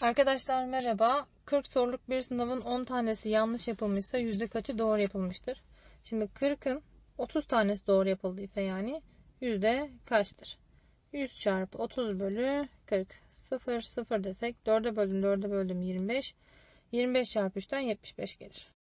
Arkadaşlar merhaba. 40 soruluk bir sınavın 10 tanesi yanlış yapılmışsa yüzde kaçı doğru yapılmıştır? Şimdi 40'ın 30 tanesi doğru yapıldıysa yani yüzde kaçtır? 100 çarpı 30 bölü 40. 0 0 desek 4'e böldüm 4'e böldüm 25. 25 çarpı 3'ten 75 gelir.